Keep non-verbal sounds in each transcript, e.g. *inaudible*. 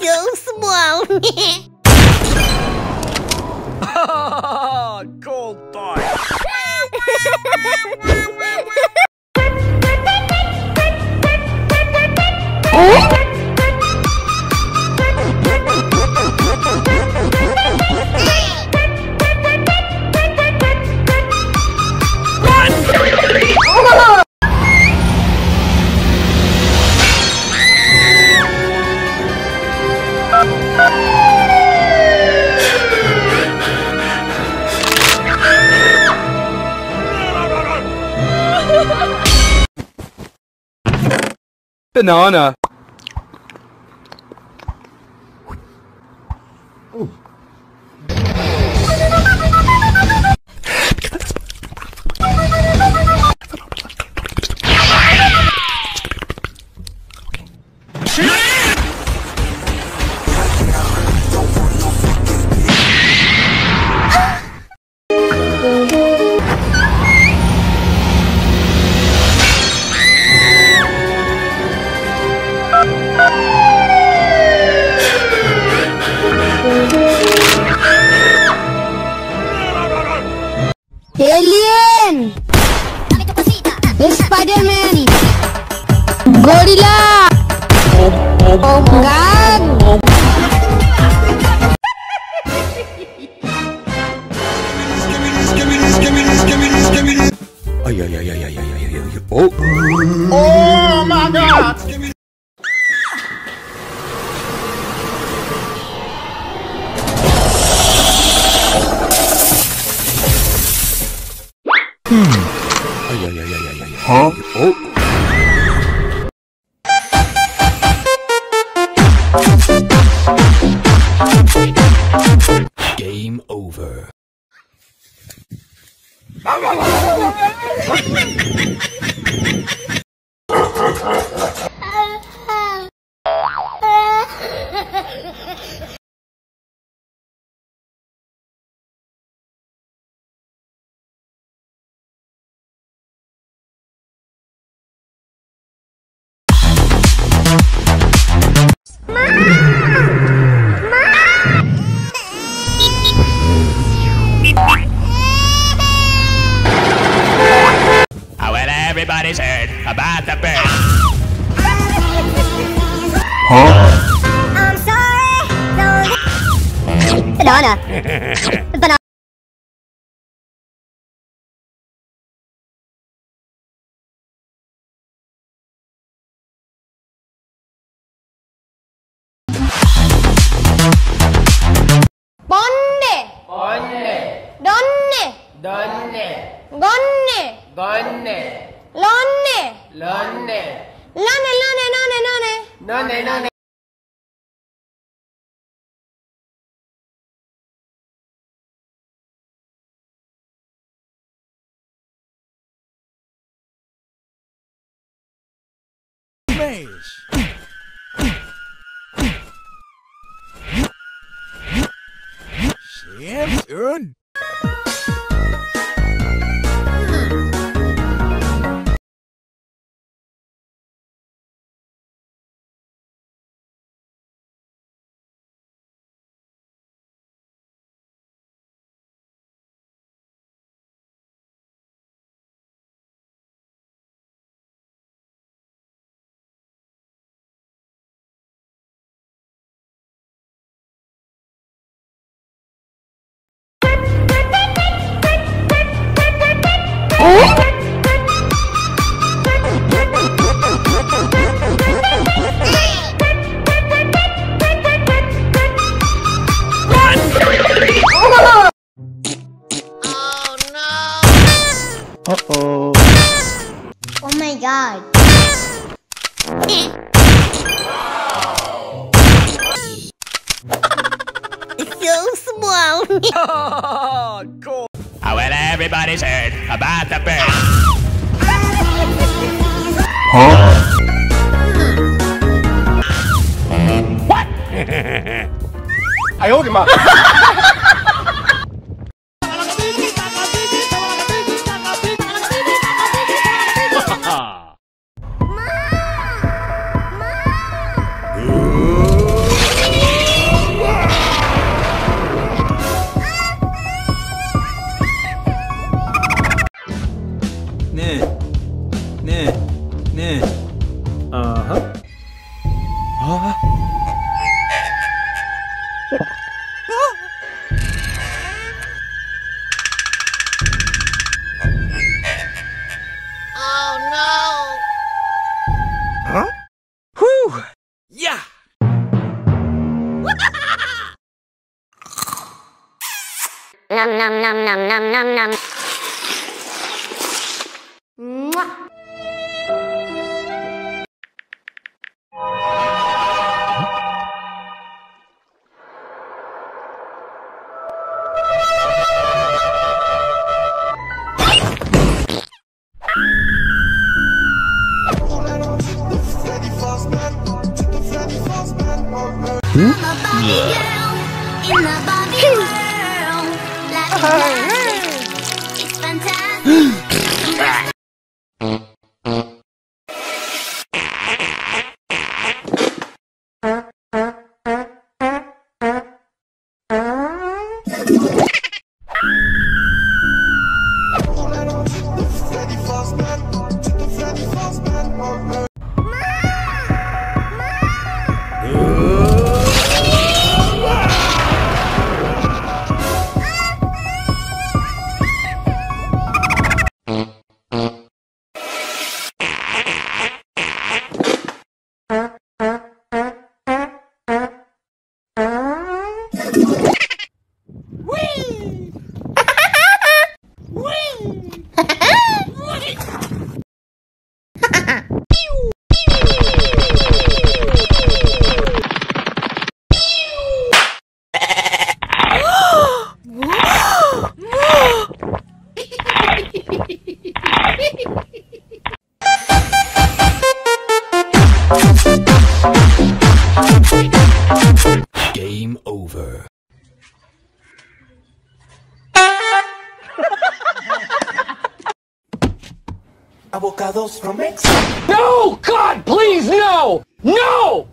so small. Gold bars. Banana. Spider-Man. Spider-Man. Gorilla. Oh God. Oh. Oh my God. Ay, ay, ay, ay, ay, ay. Huh? Oh. Game over. Everybody's heard about the bird. I'm sorry! Banana! *laughs* Banana! Bonne! Onne, Donne! donne, Gonne! gonne, Lonne. Lonne. Lonne, lonne, nonne, nonne. Nonne, nonne. Maze. Samson. Oh my god! so small! cool. *laughs* Oh, well, everybody's heard about the bird. *laughs* What? *laughs* I owed him up. 네. 아하. 아. Nom nom nom nom. Game *gasps* No! God, please, no! No!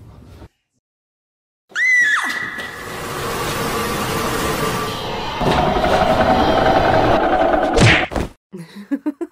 *laughs*